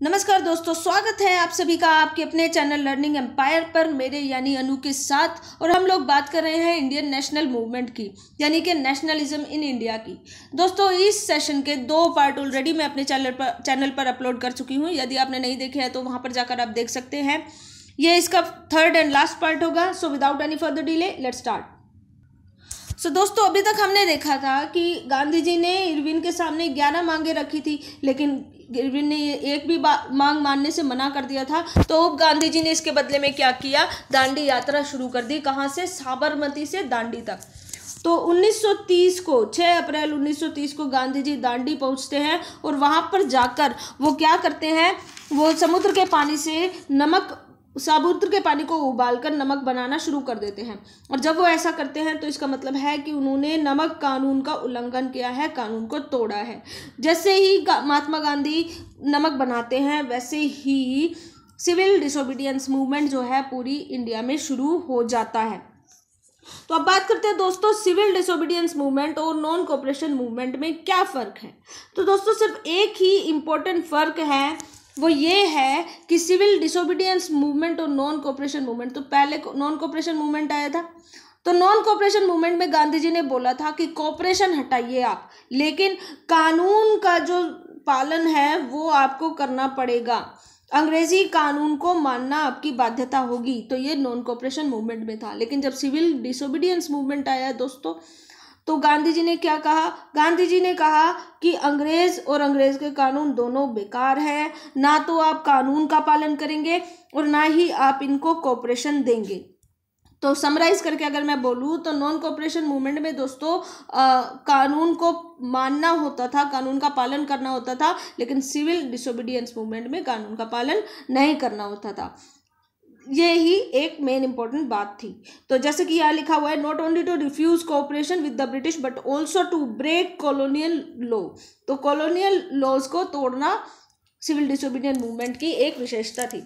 नमस्कार दोस्तों स्वागत है आप सभी का आपके अपने चैनल लर्निंग एम्पायर पर मेरे यानी अनु के साथ और हम लोग बात कर रहे हैं इंडियन नेशनल मूवमेंट की यानी कि नेशनलिज्म इन इंडिया की। दोस्तों इस सेशन के दो पार्ट ऑलरेडी मैं अपने चैनल पर चैनल पर अपलोड कर चुकी हूँ। यदि आपने नहीं देखे हैं तो वहाँ पर जाकर आप देख सकते हैं। ये इसका थर्ड एंड लास्ट पार्ट होगा so without any further delay let start so so, दोस्तों अभी तक हमने देखा था कि गांधी जी ने इरविन के सामने ग्यारह मांगे रखी थी लेकिन इरविन ने एक भी मांग मानने से मना कर दिया था। तो गांधी जी ने इसके बदले में क्या किया? दांडी यात्रा शुरू कर दी कहाँ से? साबरमती से दांडी तक। तो 1930 को 6 अप्रैल 1930 को गांधी जी दांडी पहुँचते हैं और वहाँ पर जाकर वो क्या करते हैं? वो समुद्र के पानी से नमक साबुत्र के पानी को उबालकर नमक बनाना शुरू कर देते हैं। और जब वो ऐसा करते हैं तो इसका मतलब है कि उन्होंने नमक कानून का उल्लंघन किया है, कानून को तोड़ा है। जैसे ही महात्मा गांधी नमक बनाते हैं, वैसे ही सिविल डिसोबीडियंस मूवमेंट जो है, पूरी इंडिया में शुरू हो जाता है। तो अब बात करते हैं दोस्तों, सिविल डिसोबीडियंस मूवमेंट और नॉन कोऑपरेशन मूवमेंट में क्या फ़र्क है? तो दोस्तों, सिर्फ़ एक ही इम्पोर्टेंट फ़र्क है वो ये है कि सिविल डिसोबीडियंस मूवमेंट और नॉन कोऑपरेशन मूवमेंट तो पहले नॉन कोऑपरेशन मूवमेंट आया था। तो नॉन कोऑपरेशन मूवमेंट में गांधी जी ने बोला था कि कोऑपरेशन हटाइए आप, लेकिन कानून का जो पालन है वो आपको करना पड़ेगा। अंग्रेज़ी कानून को मानना आपकी बाध्यता होगी। तो ये नॉन कोऑपरेशन मूवमेंट में था। लेकिन जब सिविल डिसोबीडियंस मूवमेंट आया दोस्तों तो गांधी जी ने क्या कहा? गांधी जी ने कहा कि अंग्रेज़ और अंग्रेज़ के कानून दोनों बेकार है। ना तो आप कानून का पालन करेंगे और ना ही आप इनको कोऑपरेशन देंगे। तो समराइज करके अगर मैं बोलूँ तो नॉन कोऑपरेशन मूवमेंट में दोस्तों आ, कानून को मानना होता था कानून का पालन करना होता था लेकिन सिविल डिसोबीडियंस मूवमेंट में कानून का पालन नहीं करना होता था। ये ही एक मेन इंपॉर्टेंट बात थी। तो जैसे कि यहाँ लिखा हुआ है not only to refuse cooperation with the British but also to break colonial law तो कॉलोनियल लॉज को तोड़ना सिविल डिसोबीडियंट मूवमेंट की एक विशेषता थी।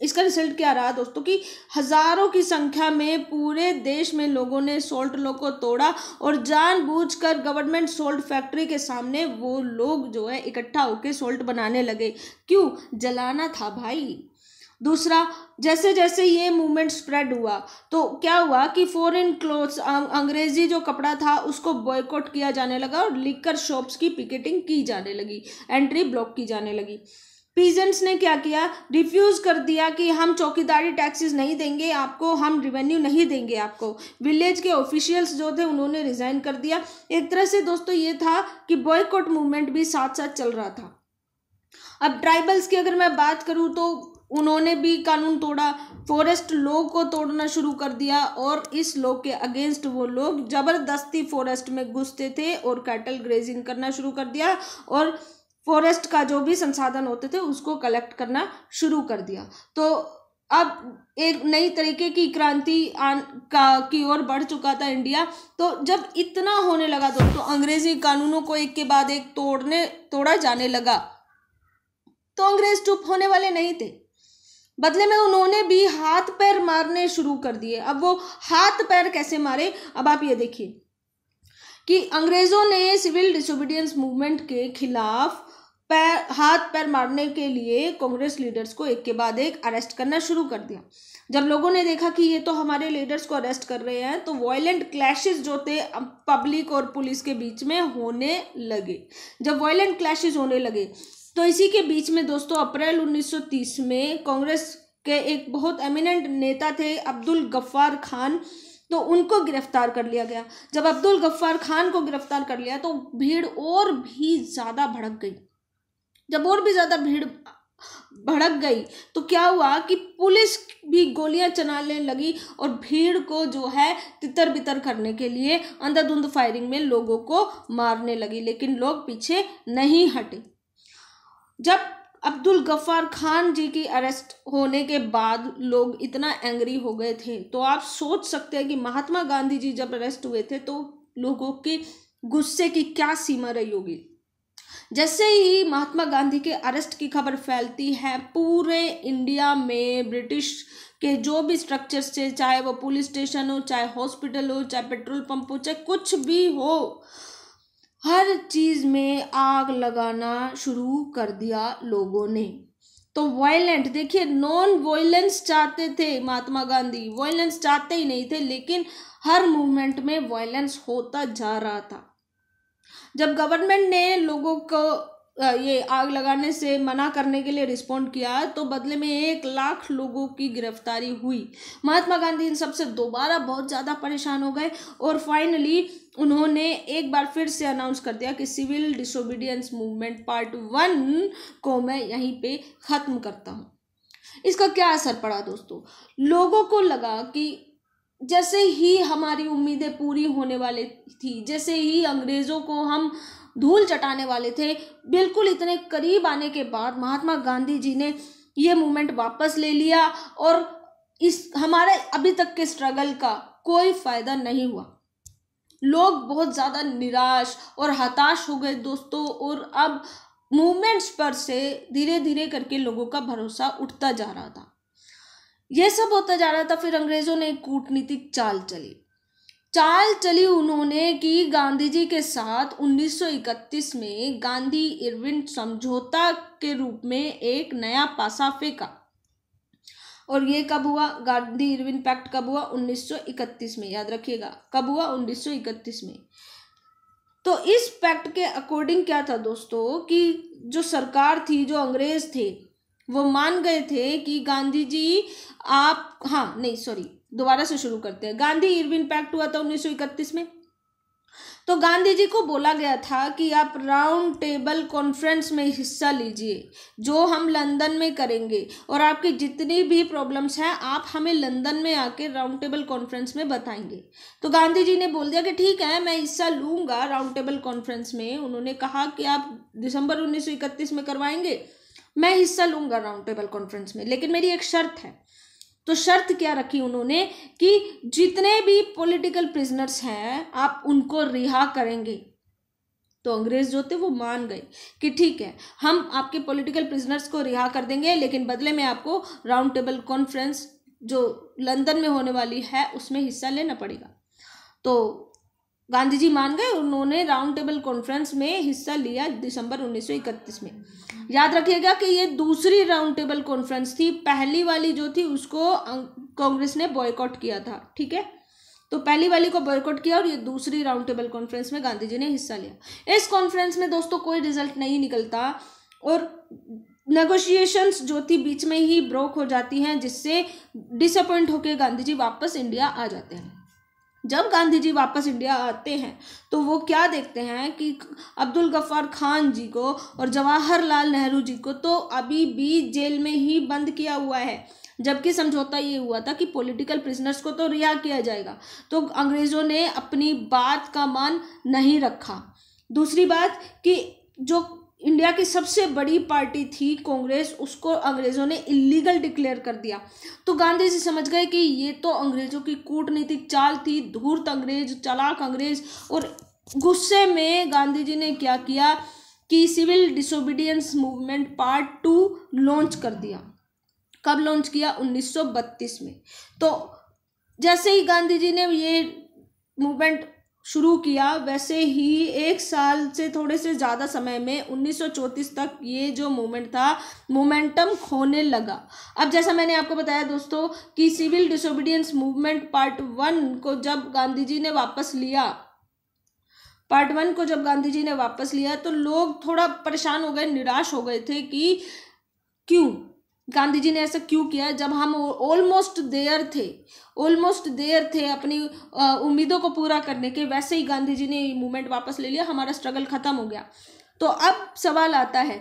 इसका रिज़ल्ट क्या रहा दोस्तों कि हज़ारों की संख्या में पूरे देश में लोगों ने सोल्ट लॉ को तोड़ा और जानबूझकर गवर्नमेंट सोल्ट फैक्ट्री के सामने वो लोग जो है, इकट्ठा होकर सोल्ट बनाने लगे। क्यों? जलाना था भाई। दूसरा जैसे जैसे ये मूवमेंट स्प्रेड हुआ तो क्या हुआ कि फॉरेन क्लोथ्स अंग्रेज़ी जो कपड़ा था, उसको बॉयकॉट किया जाने लगा और लिकर शॉप्स की पिकेटिंग की जाने लगी एंट्री ब्लॉक की जाने लगी। पीजेंट्स ने क्या किया? रिफ्यूज़ कर दिया कि हम चौकीदारी टैक्सेस नहीं देंगे, आपको हम रिवेन्यू नहीं देंगे आपको। विलेज के ऑफिशियल्स जो थे, उन्होंने रिज़ाइन कर दिया। एक तरह से दोस्तों ये था कि बॉयकॉट मूवमेंट भी साथ साथ चल रहा था। अब ट्राइबल्स की अगर मैं बात करूँ तो उन्होंने भी कानून तोड़ा। फॉरेस्ट लॉ को तोड़ना शुरू कर दिया और इस लॉ के अगेंस्ट वो लोग ज़बरदस्ती फॉरेस्ट में घुसते थे और कैटल ग्रेजिंग करना शुरू कर दिया और फॉरेस्ट का जो भी संसाधन होते थे उसको कलेक्ट करना शुरू कर दिया। तो अब एक नई तरीके की क्रांति आन, का, की ओर बढ़ चुका था इंडिया। तो जब इतना होने लगा दोस्तों तो अंग्रेज़ी कानूनों को एक के बाद एक तोड़ने, तोड़ा जाने लगा तो अंग्रेज़ चुप होने वाले नहीं थे। बदले में उन्होंने भी हाथ पैर मारने शुरू कर दिए। अब वो हाथ पैर कैसे मारे? अब आप ये देखिए कि अंग्रेज़ों ने सिविल डिसोबीडियंस मूवमेंट के खिलाफ पैर, हाथ पैर मारने के लिए कांग्रेस लीडर्स को एक के बाद एक अरेस्ट करना शुरू कर दिया। जब लोगों ने देखा कि ये तो हमारे लीडर्स को अरेस्ट कर रहे हैं तो वायलेंट क्लैशेस जो थे पब्लिक और पुलिस के बीच में होने लगे। जब वायलेंट क्लैशेस होने लगे तो इसी के बीच में दोस्तों, अप्रैल 1930 में कांग्रेस के एक बहुत एमिनेंट नेता थे अब्दुल गफ्फार खान। तो उनको गिरफ़्तार कर लिया गया। जब अब्दुल गफ्फार खान को गिरफ़्तार कर लिया तो भीड़ और भी ज़्यादा भड़क गई। जब और भी ज़्यादा भीड़ भड़क गई तो क्या हुआ कि पुलिस भी गोलियाँ चलाने लगी और भीड़ को जो है तितर बितर करने के लिए अंधाधुंध फायरिंग में लोगों को मारने लगी, लेकिन लोग पीछे नहीं हटे। जब अब्दुल गफ्फार खान जी की अरेस्ट होने के बाद लोग इतना एंग्री हो गए थे तो आप सोच सकते हैं कि महात्मा गांधी जी जब अरेस्ट हुए थे तो लोगों के गुस्से की क्या सीमा रही होगी? जैसे ही महात्मा गांधी के अरेस्ट की खबर फैलती है, पूरे इंडिया में ब्रिटिश के जो भी स्ट्रक्चर्स थे, चाहे वो पुलिस स्टेशन हो, चाहे हॉस्पिटल हो, चाहे पेट्रोल पंप हो, चाहे कुछ भी हो हर चीज़ में आग लगाना शुरू कर दिया लोगों ने। तो वायलेंट देखिए नॉन वायलेंस चाहते थे महात्मा गांधी। वायलेंस चाहते ही नहीं थे, लेकिन हर मूवमेंट में वायलेंस होता जा रहा था। जब गवर्नमेंट ने लोगों को ये आग लगाने से मना करने के लिए रिस्पॉन्ड किया तो बदले में एक लाख लोगों की गिरफ्तारी हुई। महात्मा गांधी इन सबसे दोबारा बहुत ज़्यादा परेशान हो गए और फाइनली उन्होंने एक बार फिर से अनाउंस कर दिया कि civil disobedience movement part one को मैं यहीं पे ख़त्म करता हूँ। इसका क्या असर पड़ा दोस्तों? लोगों को लगा कि जैसे ही हमारी उम्मीदें पूरी होने वाली थी, जैसे ही अंग्रेज़ों को हम धूल चटाने वाले थे। बिल्कुल इतने करीब आने के बाद महात्मा गांधी जी ने ये मूवमेंट वापस ले लिया और इस हमारे अभी तक के स्ट्रगल का कोई फ़ायदा नहीं हुआ। लोग बहुत ज़्यादा निराश और हताश हो गए दोस्तों और अब मूवमेंट्स पर से धीरे धीरे करके लोगों का भरोसा उठता जा रहा था। यह सब होता जा रहा था, फिर अंग्रेज़ों ने कूटनीतिक चाल चली। चाल चली उन्होंने कि गांधी जी के साथ 1931 में गांधी इरविन समझौता के रूप में एक नया पासा फेंका। और ये कब हुआ? गांधी इरविन पैक्ट कब हुआ? 1931 में, याद रखिएगा। कब हुआ? 1931 में। तो इस पैक्ट के अकॉर्डिंग क्या था दोस्तों कि जो सरकार थी, जो अंग्रेज़ थे, वो मान गए थे कि गांधी जी आप हाँ नहीं, सॉरी दोबारा से शुरू करते हैं। गांधी इरविन पैक्ट हुआ था 1931 में। तो गांधी जी को बोला गया था कि आप राउंड टेबल कॉन्फ्रेंस में हिस्सा लीजिए, जो हम लंदन में करेंगे। और आपकी जितनी भी प्रॉब्लम्स हैं, आप हमें लंदन में आके राउंड टेबल कॉन्फ्रेंस में बताएँगे। तो गांधी जी ने बोल दिया कि ठीक है, मैं हिस्सा लूँगा राउंड टेबल कॉन्फ्रेंस में। उन्होंने कहा कि आप दिसंबर उन्नीस सौ इकतीस में करवाएँगे, मैं हिस्सा लूँगा राउंड टेबल कॉन्फ्रेंस में। लेकिन मेरी एक शर्त है। तो शर्त क्या रखी उन्होंने कि जितने भी पॉलिटिकल प्रिजनर्स हैं, आप उनको रिहा करेंगे। तो अंग्रेज़ जो थे वो मान गए कि ठीक है, हम आपके पॉलिटिकल प्रिजनर्स को रिहा कर देंगे, लेकिन बदले में आपको राउंड टेबल कॉन्फ्रेंस जो लंदन में होने वाली है, उसमें हिस्सा लेना पड़ेगा। तो गांधी जी मान गए, उन्होंने राउंड टेबल कॉन्फ्रेंस में हिस्सा लिया दिसंबर 1931 में। याद रखिएगा कि ये दूसरी राउंड टेबल कॉन्फ्रेंस थी, पहली वाली जो थी, उसको कांग्रेस ने बॉयकॉट किया था, ठीक है? तो पहली वाली को बॉयकॉट किया और ये दूसरी राउंड टेबल कॉन्फ्रेंस में गांधी जी ने हिस्सा लिया। इस कॉन्फ्रेंस में दोस्तों कोई रिज़ल्ट नहीं निकलता और नेगोशिएशंस जो थी, बीच में ही ब्रोक हो जाती हैं, जिससे डिसअपॉइंट होकर गांधी जी वापस इंडिया आ जाते हैं। जब गांधी जी वापस इंडिया आते हैं तो वो क्या देखते हैं कि अब्दुल गफ्फार खान जी को और जवाहरलाल नेहरू जी को तो अभी भी जेल में ही बंद किया हुआ है। जबकि समझौता ये हुआ था कि पॉलिटिकल प्रिजनर्स को तो रिहा किया जाएगा। तो अंग्रेज़ों ने अपनी बात का मान नहीं रखा। दूसरी बात कि जो इंडिया की सबसे बड़ी पार्टी थी कांग्रेस, उसको अंग्रेज़ों ने इलीगल डिक्लेयर कर दिया। तो गांधी जी समझ गए कि ये तो अंग्रेज़ों की कूटनीतिक चाल थी, धूर्त अंग्रेज़, चलाक अंग्रेज़, और गुस्से में गांधी जी ने क्या किया कि civil disobedience movement part two launch कर दिया। कब लॉन्च किया? 1932 में। तो जैसे ही गांधी जी ने ये मूवमेंट शुरू किया। वैसे ही एक साल से थोड़े से ज़्यादा समय में 1934 तक ये जो मूवमेंट था मोमेंटम खोने लगा। अब जैसा मैंने आपको बताया दोस्तों कि civil disobedience movement part one को जब गांधी जी ने वापस लिया पार्ट वन को जब गांधी जी ने वापस लिया तो लोग थोड़ा परेशान हो गए, निराश हो गए थे कि क्यों? गांधी जी ने ऐसा क्यों किया? जब हम ऑलमोस्ट देयर थे ऑलमोस्ट देयर थे अपनी उम्मीदों को पूरा करने के, वैसे ही गांधी जी ने मूवमेंट वापस ले लिया, हमारा स्ट्रगल ख़त्म हो गया। तो अब सवाल आता है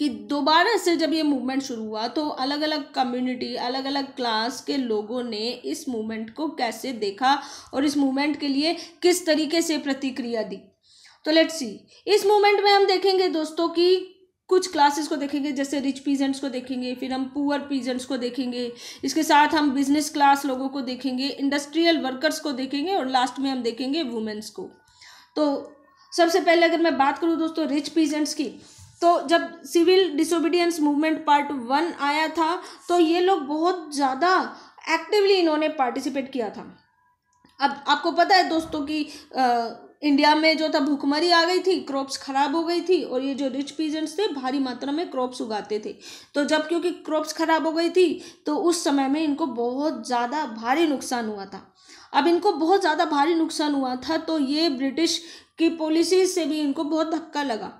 कि दोबारा से जब ये मूवमेंट शुरू हुआ तो अलग अलग कम्युनिटी अलग अलग क्लास के लोगों ने इस मूवमेंट को कैसे देखा और इस मूवमेंट के लिए किस तरीके से प्रतिक्रिया दी? तो लेट्स सी इस मूवमेंट में हम देखेंगे दोस्तों कि कुछ क्लासेस को देखेंगे, जैसे रिच पीजेंट्स को देखेंगे, फिर हम पुअर पीजेंट्स को देखेंगे। इसके साथ हम बिज़नेस क्लास लोगों को देखेंगे इंडस्ट्रियल वर्कर्स को देखेंगे और लास्ट में हम देखेंगे वुमेंस को। तो सबसे पहले अगर मैं बात करूँ दोस्तों रिच पीजेंट्स की तो जब civil disobedience movement part one आया था तो ये लोग बहुत ज़्यादा एक्टिवली इन्होंने पार्टिसिपेट किया था। अब आपको पता है दोस्तों कि इंडिया में जो था भूखमरी आ गई थी क्रॉप्स खराब हो गई थी और ये जो रिच पीजेंट्स थे भारी मात्रा में क्रॉप्स उगाते थे। तो जब क्योंकि क्रॉप्स खराब हो गई थी तो उस समय में इनको बहुत ज़्यादा भारी नुकसान हुआ था। अब इनको बहुत ज़्यादा भारी नुकसान हुआ था तो ये ब्रिटिश की पॉलिसीज़ से भी इनको बहुत धक्का लगा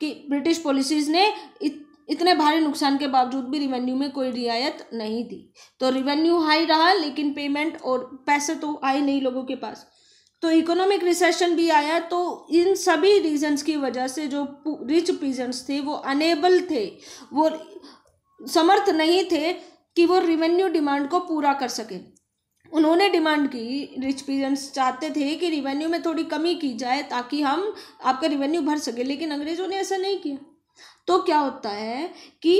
कि ब्रिटिश पॉलिसीज़ ने इत, इतने भारी नुकसान के बावजूद भी रिवेन्यू में कोई रियायत नहीं दी। तो रिवेन्यू हाई रहा लेकिन पेमेंट और पैसे तो आए नहीं लोगों के पास। तो इकोनॉमिक रिसेशन भी आया तो इन सभी रीजंस की वजह से जो रिच पीजेंट्स थे, वो अनेबल थे, वो समर्थ नहीं थे कि वो रिवेन्यू डिमांड को पूरा कर सके। उन्होंने डिमांड की रिच पीजेंट्स चाहते थे कि रिवेन्यू में थोड़ी कमी की जाए ताकि हम आपका रिवेन्यू भर सके, लेकिन अंग्रेज़ों ने ऐसा नहीं किया। तो क्या होता है कि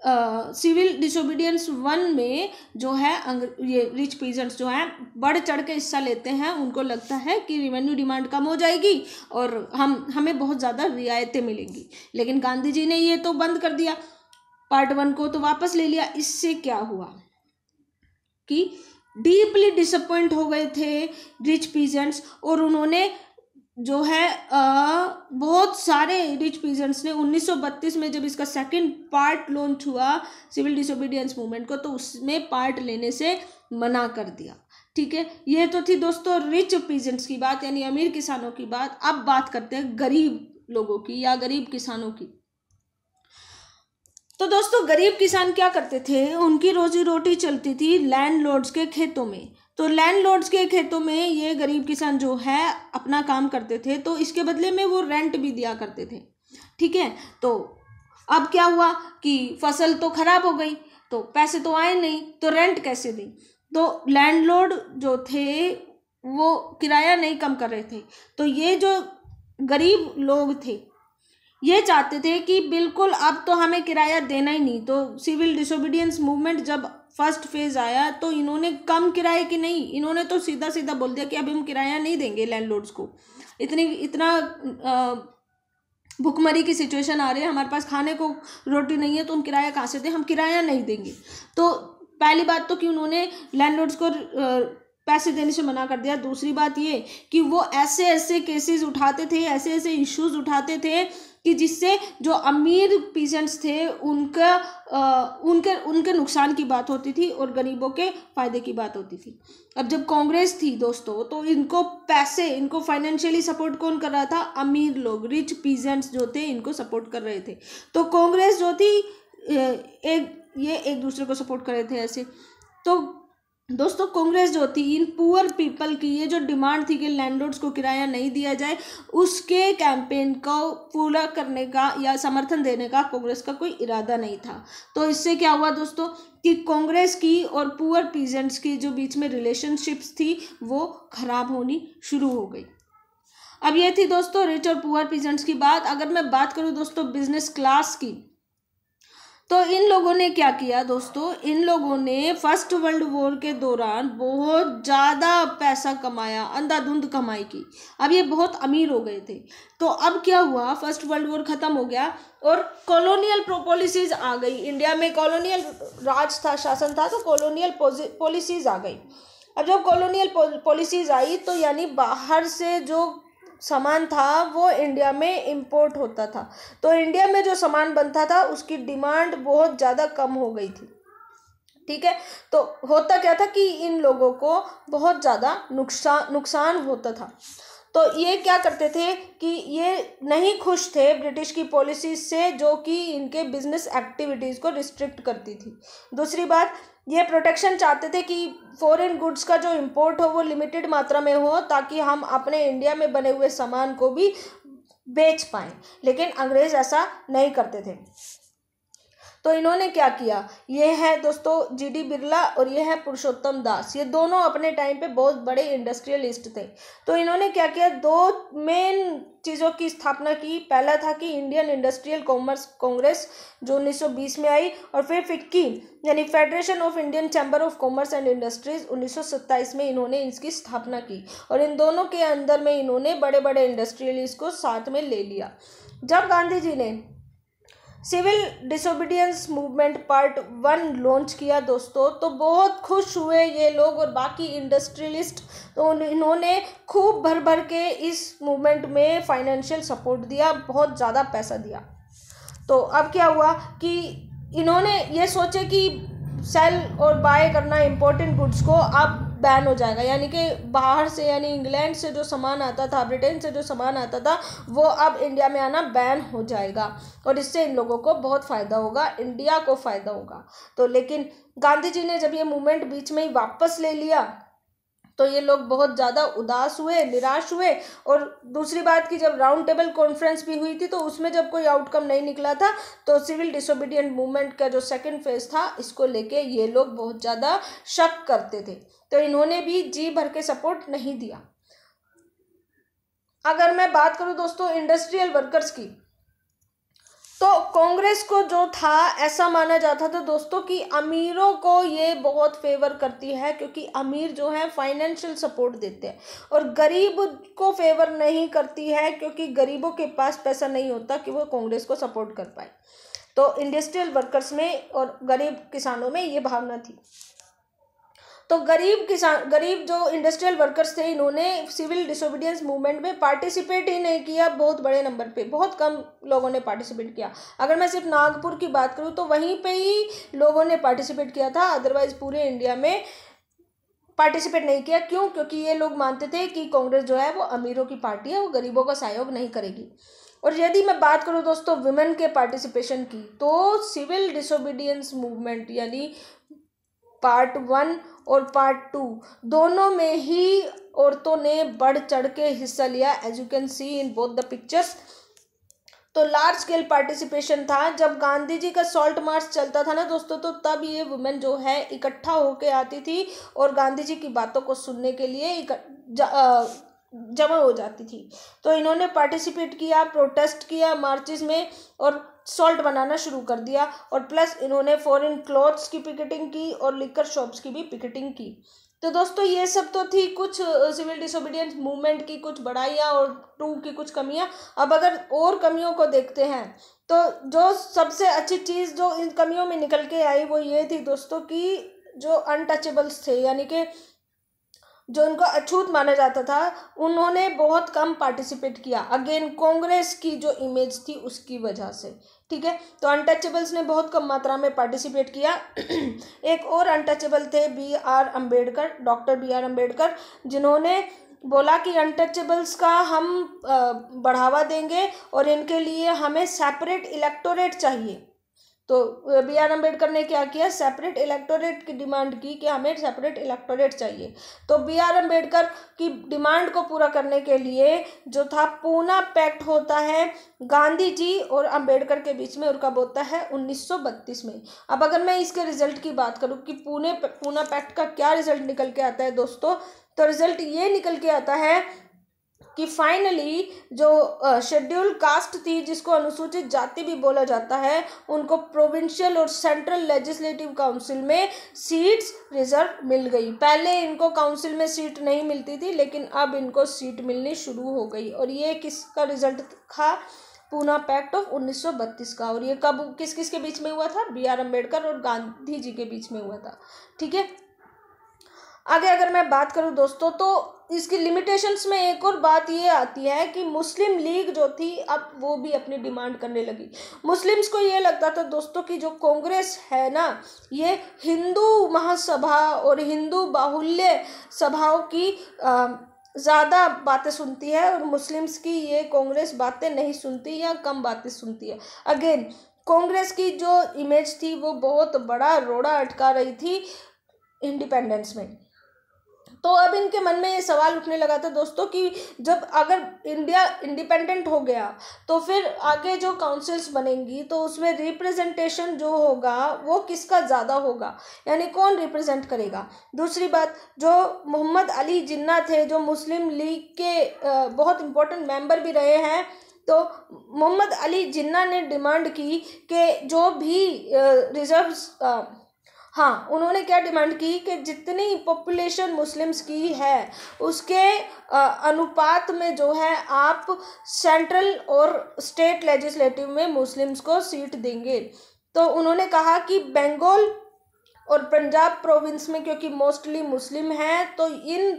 सिविल डिसोबीडियंस वन में जो है ये रिच पीजेंट्स जो हैं, बढ़ चढ़ के हिस्सा लेते हैं। उनको लगता है कि रिवेन्यू डिमांड कम हो जाएगी और हम, हमें बहुत ज़्यादा रियायतें मिलेंगी। लेकिन गांधी जी ने ये तो बंद कर दिया। पार्ट वन को तो वापस ले लिया। इससे क्या हुआ? कि डीपली डिसअपॉइंट हो गए थे रिच पीजेंट्स और उन्होंने जो है आ, बहुत सारे रिच पीजेंट्स ने 1932 में जब इसका सेकंड पार्ट लॉन्च हुआ सिविल डिसोबीडियंस मूवमेंट को तो उसमें पार्ट लेने से मना कर दिया। ठीक है? ये तो थी दोस्तों रिच पीजेंट्स की बात यानी अमीर किसानों की बात। अब बात करते हैं गरीब लोगों की या गरीब किसानों की। तो दोस्तों गरीब किसान क्या करते थे? उनकी रोजी रोटी चलती थी लैंड के खेतों में। तो लैंडलॉर्ड्स के खेतों में ये गरीब किसान जो है, अपना काम करते थे तो इसके बदले में वो रेंट भी दिया करते थे। ठीक है? तो अब क्या हुआ कि फ़सल तो खराब हो गई तो पैसे तो आए नहीं तो रेंट कैसे दें? तो लैंडलॉर्ड जो थे, वो किराया नहीं कम कर रहे थे। तो ये जो गरीब लोग थे, ये चाहते थे कि बिल्कुल अब तो हमें किराया देना ही नहीं तो सिविल डिसोबीडियंस मूवमेंट जब फ़र्स्ट फ़ेज़ आया तो इन्होंने कम किराए की नहीं, इन्होंने तो सीधा सीधा बोल दिया कि अभी हम किराया नहीं देंगे लैंडलॉर्ड्स को। इतनी, इतना भुखमरी की सिचुएशन आ रही है, हमारे पास खाने को रोटी नहीं है तो हम किराया कहाँ से दें? हम किराया नहीं देंगे। तो पहली बात तो कि उन्होंने लैंडलॉर्ड्स को पैसे देने से मना कर दिया। दूसरी बात ये कि वो ऐसे ऐसे केसेस उठाते थे ऐसे ऐसे इश्यूज़ उठाते थे कि जिससे जो अमीर पीजेंट्स थे उनका आ, उनके उनके नुकसान की बात होती थी और गरीबों के फ़ायदे की बात होती थी। अब जब कांग्रेस थी दोस्तों तो इनको पैसे इनको फाइनेंशियली सपोर्ट कौन कर रहा था? अमीर लोग रिच पीजेंट्स जो थे इनको सपोर्ट कर रहे थे। तो कांग्रेस जो थी एक ये एक दूसरे को सपोर्ट कर रहे थे ऐसे। तो दोस्तों, कांग्रेस जो थी इन पुअर पीपल की ये जो डिमांड थी कि लैंडलॉर्ड्स को किराया नहीं दिया जाए, उसके कैंपेन को पूरा करने का या समर्थन देने का कांग्रेस का कोई इरादा नहीं था। तो इससे क्या हुआ दोस्तों कि कांग्रेस की और पुअर पीजेंट्स की जो बीच में रिलेशनशिप्स थी, वो खराब होनी शुरू हो गई। अब ये थी दोस्तों रिच और पुअर पीजेंट्स की बात। अगर मैं बात करूँ दोस्तों बिज़नेस क्लास की तो इन लोगों ने क्या किया दोस्तों? इन लोगों ने फ़र्स्ट वर्ल्ड वॉर के दौरान बहुत ज़्यादा पैसा कमाया, अंधाधुंध कमाई की। अब ये बहुत अमीर हो गए थे। तो अब क्या हुआ? फ़र्स्ट वर्ल्ड वॉर ख़त्म हो गया और कॉलोनियल पॉलिसीज़ आ गई। इंडिया में कॉलोनियल राज था, शासन था तो कॉलोनियल पॉलिसीज़ आ गई। अब जब कॉलोनियल पॉलिसीज़ आई तो यानी बाहर से जो सामान था, वो इंडिया में इंपोर्ट होता था। तो इंडिया में जो सामान बनता था, उसकी डिमांड बहुत ज़्यादा कम हो गई थी। ठीक है? तो होता क्या था कि इन लोगों को बहुत ज़्यादा नुकसान नुकसान होता था। तो ये क्या करते थे कि ये नहीं खुश थे ब्रिटिश की पॉलिसी से, जो कि इनके बिज़नेस एक्टिविटीज़ को रिस्ट्रिक्ट करती थी। दूसरी बात ये प्रोटेक्शन चाहते थे कि फॉरेन गुड्स का जो इम्पोर्ट हो वो लिमिटेड मात्रा में हो, ताकि हम अपने इंडिया में बने हुए सामान को भी बेच पाएँ। लेकिन अंग्रेज़ ऐसा नहीं करते थे। तो इन्होंने क्या किया? ये है दोस्तों जी डी बिरला और ये है पुरुषोत्तम दास। ये दोनों अपने टाइम पे बहुत बड़े इंडस्ट्रियलिस्ट थे। तो इन्होंने क्या किया? दो मेन चीज़ों की स्थापना की। पहला था कि इंडियन इंडस्ट्रियल कॉमर्स कांग्रेस जो 1920 में आई और फिर फिक्की, यानी federation of Indian chamber of commerce and industries 1927 में इन्होंने इसकी स्थापना की और इन दोनों के अंदर में इन्होंने बड़े बड़े इंडस्ट्रियलिस्ट को साथ में ले लिया। जब गांधी जी ने civil disobedience movement part one launch किया दोस्तों तो बहुत खुश हुए ये लोग और बाकी इंडस्ट्रियलिस्ट। तो इन्होंने खूब भर भर के इस मूवमेंट में फाइनेंशियल सपोर्ट दिया, बहुत ज़्यादा पैसा दिया। तो अब क्या हुआ कि इन्होंने ये सोचे कि सेल और बाय करना इम्पोर्टेंट गुड्स को, अब बैन हो जाएगा। यानी कि बाहर से, यानी इंग्लैंड से जो सामान आता था, ब्रिटेन से जो सामान आता था, वो अब इंडिया में आना बैन हो जाएगा। और इससे इन लोगों को बहुत फ़ायदा होगा, इंडिया को फ़ायदा होगा। तो लेकिन गांधी जी ने जब ये मूवमेंट बीच में ही वापस ले लिया तो ये लोग बहुत ज़्यादा उदास हुए, निराश हुए और दूसरी बात की जब राउंड टेबल कॉन्फ्रेंस भी हुई थी तो उसमें जब कोई आउटकम नहीं निकला था तो सिविल डिसोबीडियंट मूवमेंट का जो सेकेंड फ़ेज़ था, इसको लेके ये लोग बहुत ज़्यादा शक करते थे। तो इन्होंने भी जी भर के सपोर्ट नहीं दिया। अगर मैं बात करूँ दोस्तों इंडस्ट्रियल वर्कर्स की तो कांग्रेस को जो था, ऐसा माना जाता था दोस्तों कि अमीरों को ये बहुत फेवर करती है क्योंकि अमीर जो है फाइनेंशियल सपोर्ट देते हैं। और गरीब को फेवर नहीं करती है क्योंकि गरीबों के पास पैसा नहीं होता कि वो कांग्रेस को सपोर्ट कर पाए। तो इंडस्ट्रियल वर्कर्स में और गरीब किसानों में ये भावना थी। तो गरीब किसान, गरीब जो इंडस्ट्रियल वर्कर्स थे, इन्होंने सिविल डिसोबीडियंस मूवमेंट में पार्टिसिपेट ही नहीं किया बहुत बड़े नंबर पे, बहुत कम लोगों ने पार्टिसिपेट किया। अगर मैं सिर्फ़ नागपुर की बात करूँ तो वहीं पे ही लोगों ने पार्टिसिपेट किया था अदरवाइज़ पूरे इंडिया में पार्टिसिपेट नहीं किया। क्यों? क्योंकि ये लोग मानते थे कि कांग्रेस जो है, वो अमीरों की पार्टी है, वो गरीबों का सहयोग नहीं करेगी। और यदि मैं बात करूँ दोस्तों वुमेन के पार्टिसिपेशन की तो सिविल डिसोबीडियंस मूवमेंट यानी पार्ट वन और पार्ट टू। दोनों में ही औरतों ने बढ़ चढ़ के हिस्सा लिया। As you can see in both the pictures तो लार्ज स्केल पार्टिसिपेशन था। जब गांधी जी का सॉल्ट मार्च चलता था ना दोस्तों तो तब ये वुमेन जो है इकट्ठा होके आती थी और गांधी जी की बातों को सुनने के लिए जमा हो जाती थी। तो इन्होंने पार्टिसिपेट किया प्रोटेस्ट किया मार्चेस में और सॉल्ट बनाना शुरू कर दिया और प्लस इन्होंने फॉरेन क्लॉथ्स की पिकेटिंग की और लिकर शॉप्स की भी पिकेटिंग की। तो दोस्तों, ये सब तो थी कुछ सिविल डिसोबीडियंस मूवमेंट की कुछ बढ़ाइयाँ और टू की कुछ कमियाँ। अब अगर और कमियों को देखते हैं तो जो सबसे अच्छी चीज़ जो इन कमियों में निकल के आई वो ये थी दोस्तों कि जो अनटचेबल्स थे, यानी कि जो उनको अछूत माना जाता था, उन्होंने बहुत कम पार्टिसिपेट किया। अगेन कांग्रेस की जो इमेज थी, उसकी वजह से। ठीक है? तो अनटचेबल्स ने बहुत कम मात्रा में पार्टिसिपेट किया। एक और अनटचेबल थे B R Ambedkar doctor B R Ambedkar जिन्होंने बोला कि अनटचेबल्स का हम बढ़ावा देंगे और इनके लिए हमें सेपरेट इलेक्टोरेट चाहिए। तो बी आर अंबेडकर ने क्या किया? सेपरेट इलेक्टोरेट की डिमांड की कि हमें सेपरेट इलेक्टोरेट चाहिए। तो बी आर अंबेडकर की डिमांड को पूरा करने के लिए जो था, पूना पैक्ट होता है, गांधी जी और अंबेडकर के बीच में, और कब होता है? 1932 में। अब अगर मैं इसके रिज़ल्ट की बात करूँ कि पुणे पूना पैक्ट का क्या रिज़ल्ट निकल के आता है दोस्तों तो रिज़ल्ट ये निकल के आता है कि फाइनली जो शेड्यूल कास्ट थी, जिसको अनुसूचित जाति भी बोला जाता है, उनको प्रोविंशियल और सेंट्रल लेजिस्लेटिव काउंसिल में सीट्स रिज़र्व मिल गई। पहले इनको काउंसिल में सीट नहीं मिलती थी, लेकिन अब इनको सीट मिलनी शुरू हो गई। और ये किसका रिज़ल्ट था? पूना पैक्ट ऑफ़ 1932 का। और ये कब, किस किस के बीच में हुआ था? बी आर अंबेडकर और गांधी जी के बीच में हुआ था। ठीक है? आगे अगर मैं बात करूँ दोस्तों तो इसकी लिमिटेशंस में एक और बात ये आती है कि मुस्लिम लीग जो थी अब वो भी अपनी डिमांड करने लगी। मुस्लिम्स को ये लगता था दोस्तों कि जो कांग्रेस है ना ये हिंदू महासभा और हिंदू बाहुल्य सभाओं की आ, ज़्यादा बातें सुनती है और मुस्लिम्स की ये कांग्रेस बातें नहीं सुनती या कम बातें सुनती है। अगेन कांग्रेस की जो इमेज थी वो बहुत बड़ा रोड़ा अटका रही थी इंडिपेंडेंस में। तो अब इनके मन में ये सवाल उठने लगा था दोस्तों कि जब अगर इंडिया इंडिपेंडेंट हो गया तो फिर आगे जो काउंसिल्स बनेंगी तो उसमें रिप्रेजेंटेशन जो होगा, वो किसका ज़्यादा होगा? यानी कौन रिप्रेजेंट करेगा? दूसरी बात, जो मोहम्मद अली जिन्ना थे, जो मुस्लिम लीग के बहुत इंपॉर्टेंट मेंबर भी रहे हैं तो मोहम्मद अली जिन्ना ने डिमांड की कि जो भी रिजर्व्स हाँ उन्होंने क्या डिमांड की कि जितनी पॉपुलेशन मुस्लिम्स की है, उसके अनुपात में जो है आप सेंट्रल और स्टेट लेजिस्लेटिव में मुस्लिम्स को सीट देंगे। तो उन्होंने कहा कि बंगाल और पंजाब प्रोविंस में, क्योंकि मोस्टली मुस्लिम हैं तो इन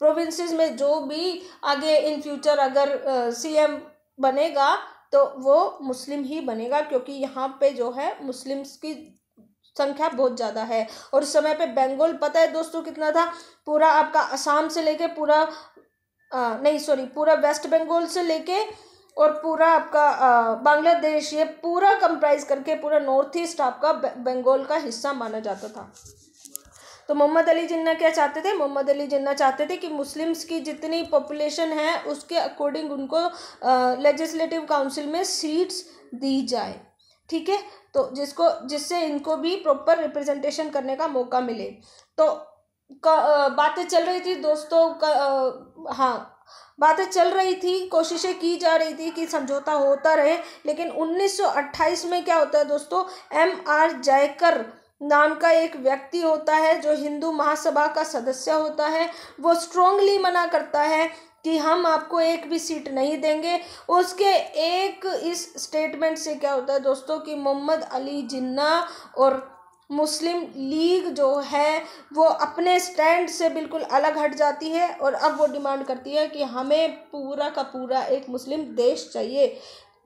प्रोविंसेस में जो भी आगे इन फ्यूचर अगर सीएम बनेगा तो वो मुस्लिम ही बनेगा, क्योंकि यहाँ पे जो है मुस्लिम्स की संख्या बहुत ज़्यादा है। और उस समय पे बंगाल पता है दोस्तों कितना था? पूरा आपका असम से लेके पूरा आ, नहीं सॉरी पूरा वेस्ट बंगाल से लेके और पूरा आपका बांग्लादेश ये पूरा कंप्राइज करके पूरा नॉर्थ ईस्ट आपका बंगाल का हिस्सा माना जाता था। तो मोहम्मद अली जिन्ना क्या चाहते थे? मोहम्मद अली जिन्ना चाहते थे कि मुस्लिम्स की जितनी पॉपुलेशन है उसके अकॉर्डिंग उनको लेजिस्लेटिव काउंसिल में सीट्स दी जाए। ठीक है? तो जिसको, जिससे इनको भी प्रॉपर रिप्रेजेंटेशन करने का मौका मिले। तो बातें चल रही थी दोस्तों का हाँ बातें चल रही थी, कोशिशें की जा रही थी कि समझौता होता रहे, लेकिन 1928 में क्या होता है दोस्तों, एम आर जयकर नाम का एक व्यक्ति होता है जो हिंदू महासभा का सदस्य होता है, वो स्ट्रोंगली मना करता है कि हम आपको एक भी सीट नहीं देंगे। उसके एक इस स्टेटमेंट से क्या होता है दोस्तों कि मोहम्मद अली जिन्ना और मुस्लिम लीग जो है, वो अपने स्टैंड से बिल्कुल अलग हट जाती है और अब वो डिमांड करती है कि हमें पूरा का पूरा एक मुस्लिम देश चाहिए।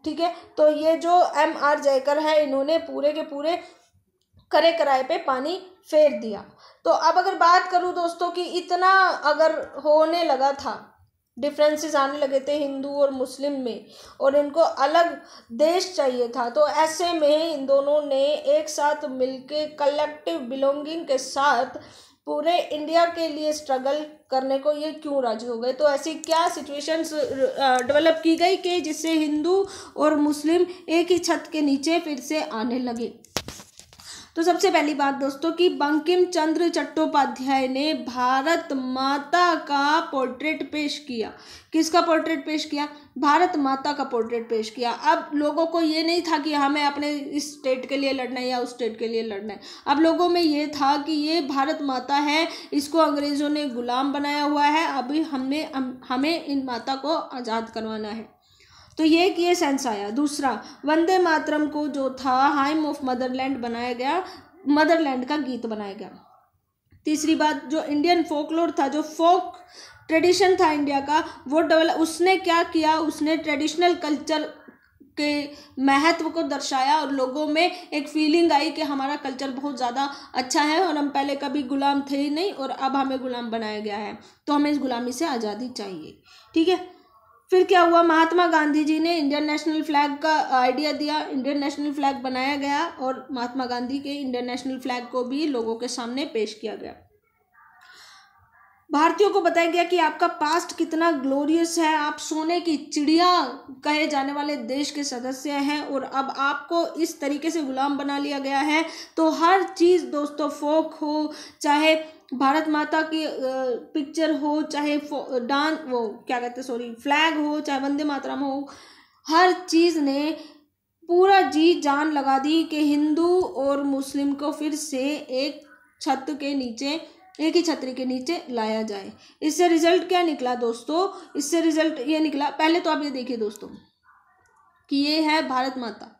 ठीक है? तो ये जो एम आर जयकर है, इन्होंने पूरे के पूरे करे कराए पे पानी फेर दिया। तो अब अगर बात करूँ दोस्तों कि इतना अगर होने लगा था डिफरेंसेस आने लगे थे हिंदू और मुस्लिम में, और इनको अलग देश चाहिए था। तो ऐसे में इन दोनों ने एक साथ मिलके कलेक्टिव बिलोंगिंग के साथ पूरे इंडिया के लिए स्ट्रगल करने को ये क्यों राज़ी हो गए? तो ऐसी क्या सिचुएशंस डेवलप की गई कि जिससे हिंदू और मुस्लिम एक ही छत के नीचे फिर से आने लगे? तो सबसे पहली बात दोस्तों कि बंकिम चंद्र चट्टोपाध्याय ने भारत माता का पोर्ट्रेट पेश किया। किसका पोर्ट्रेट पेश किया? भारत माता का पोर्ट्रेट पेश किया। अब लोगों को ये नहीं था कि हमें अपने इस स्टेट के लिए लड़ना है या उस स्टेट के लिए लड़ना है। अब लोगों में ये था कि ये भारत माता है, इसको अंग्रेज़ों ने गुलाम बनाया हुआ है, अभी हमने, हमें इन माता को आज़ाद करवाना है। तो ये एक ये सेंस आया। दूसरा, वंदे मातरम को जो था हाइम ऑफ़ मदरलैंड बनाया गया मदरलैंड का गीत बनाया गया। तीसरी बात, जो इंडियन फोकलोर था, जो फोक ट्रेडिशन था इंडिया का, वो डेवलप उसने क्या किया? उसने ट्रेडिशनल कल्चर के महत्व को दर्शाया और लोगों में एक फीलिंग आई कि हमारा कल्चर बहुत ज़्यादा अच्छा है और हम पहले कभी गुलाम थे ही नहीं और अब हमें गुलाम बनाया गया है। तो हमें इस गुलामी से आज़ादी चाहिए। ठीक है? फिर क्या हुआ? महात्मा गांधी जी ने इंडियन नेशनल फ्लैग का आइडिया दिया। इंडियन नेशनल फ्लैग बनाया गया और महात्मा गांधी के इंडियन नेशनल फ्लैग को भी लोगों के सामने पेश किया गया। भारतीयों को बताया गया कि आपका पास्ट कितना ग्लोरियस है। आप सोने की चिड़िया कहे जाने वाले देश के सदस्य हैं और अब आपको इस तरीके से गुलाम बना लिया गया है। तो हर चीज़, दोस्तों फोक हो, चाहे भारत माता की पिक्चर हो, चाहे डांस वो क्या कहते हैं सॉरी फ्लैग हो, चाहे वंदे मातरम हो, हर चीज़ ने पूरा जी जान लगा दी कि हिंदू और मुस्लिम को फिर से एक छत के नीचे, एक ही छतरी के नीचे लाया जाए। इससे रिज़ल्ट क्या निकला दोस्तों? इससे रिज़ल्ट ये निकला, पहले तो आप ये देखिए दोस्तों, कि ये है भारत माता।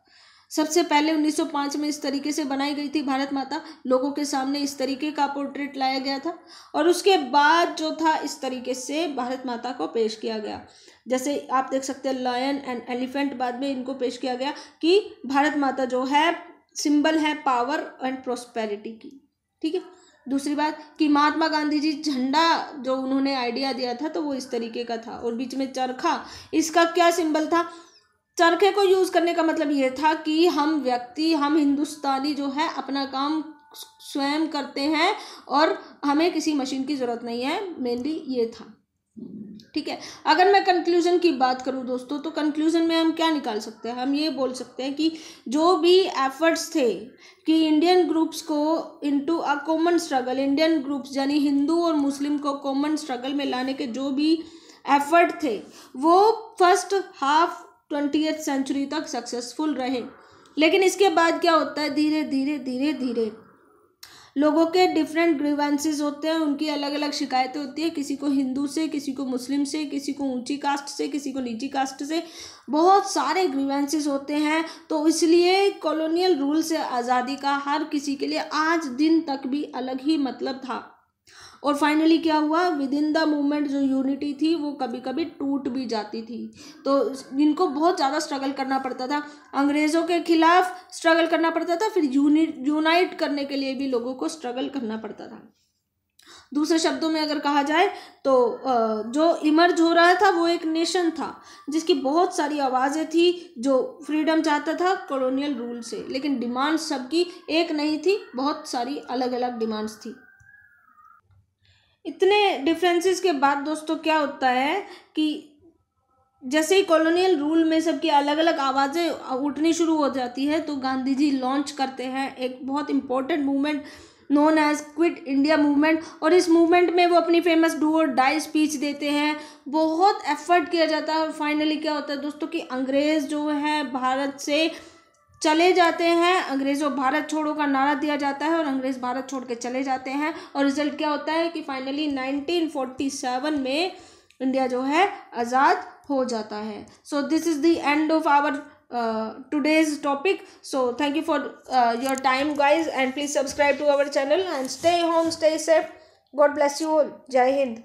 सबसे पहले 1905 में इस तरीके से बनाई गई थी भारत माता। लोगों के सामने इस तरीके का पोर्ट्रेट लाया गया था और उसके बाद जो था, इस तरीके से भारत माता को पेश किया गया। जैसे आप देख सकते हैं लायन एंड एलिफेंट बाद में इनको पेश किया गया कि भारत माता जो है सिंबल है पावर एंड प्रोस्पेरिटी की। ठीक है? दूसरी बात कि महात्मा गांधी जी झंडा जो उन्होंने आइडिया दिया था तो वो इस तरीके का था और बीच में चरखा, इसका क्या सिंबल था? चरखे को यूज़ करने का मतलब ये था कि हम व्यक्ति, हम हिंदुस्तानी जो है, अपना काम स्वयं करते हैं और हमें किसी मशीन की ज़रूरत नहीं है मेनली ये था। ठीक है? अगर मैं कंक्लूजन की बात करूँ दोस्तों तो कंक्लूजन में हम क्या निकाल सकते हैं? हम ये बोल सकते हैं कि जो भी एफर्ट्स थे कि इंडियन ग्रुप्स को into a common struggle Indian groups यानी हिंदू और मुस्लिम को कॉमन स्ट्रगल में लाने के जो भी एफर्ट थे, वो फ़र्स्ट हाफ़ ट्वेंटी सेंचुरी तक सक्सेसफुल रहे। लेकिन इसके बाद क्या होता है? धीरे धीरे धीरे धीरे। लोगों के डिफरेंट ग्रीवेंसेज होते हैं, उनकी अलग अलग शिकायतें होती है। किसी को हिंदू से, किसी को मुस्लिम से, किसी को ऊँची कास्ट से, किसी को नीची कास्ट से बहुत सारे ग्रीवेंसेज होते हैं। तो इसलिए कॉलोनियल रूल से आज़ादी का हर किसी के लिए आज दिन तक भी अलग ही मतलब था। और फाइनली क्या हुआ? विद इन द मूवमेंट जो यूनिटी थी, वो कभी कभी टूट भी जाती थी। तो इनको बहुत ज़्यादा स्ट्रगल करना पड़ता था। अंग्रेज़ों के खिलाफ स्ट्रगल करना पड़ता था, फिर यूनाइट करने के लिए भी लोगों को स्ट्रगल करना पड़ता था। दूसरे शब्दों में अगर कहा जाए तो जो इमर्ज हो रहा था, वो एक नेशन था, जिसकी बहुत सारी आवाज़ें थी, जो फ्रीडम चाहता था कॉलोनियल रूल से। लेकिन डिमांड्स सबकी एक नहीं थी, बहुत सारी अलग अलग डिमांड्स थी। इतने डिफरेंसेस के बाद दोस्तों क्या होता है कि जैसे ही कॉलोनियल रूल में सबकी अलग अलग आवाज़ें उठनी शुरू हो जाती है तो गांधी जी लॉन्च करते हैं एक बहुत important movement known as quit India movement और इस मूवमेंट में वो अपनी फ़ेमस डू और डाई स्पीच देते हैं। बहुत एफर्ट किया जाता है और फाइनली क्या होता है दोस्तों कि अंग्रेज़ जो है, भारत से चले जाते हैं। अंग्रेज़ों भारत छोड़ो का नारा दिया जाता है और अंग्रेज़ भारत छोड़ के चले जाते हैं। और रिज़ल्ट क्या होता है कि फाइनली 1947 में इंडिया जो है, आज़ाद हो जाता है। So this is the end of our today's topic so thank you for your time guys and please subscribe to our channel and stay home stay safe God bless you all जय हिंद